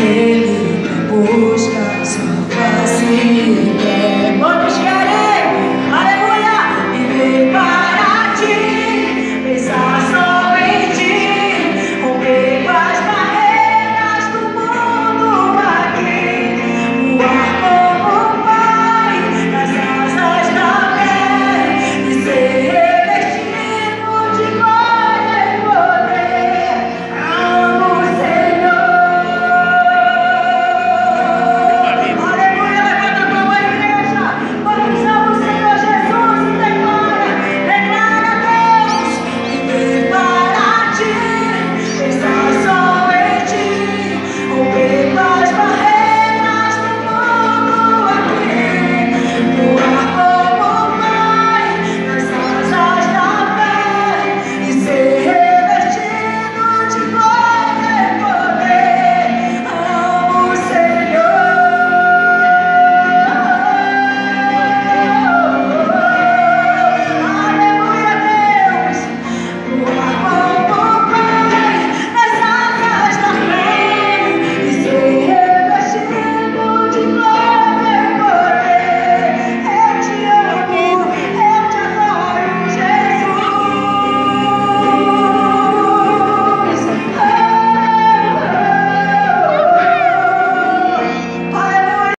aquele que busca só.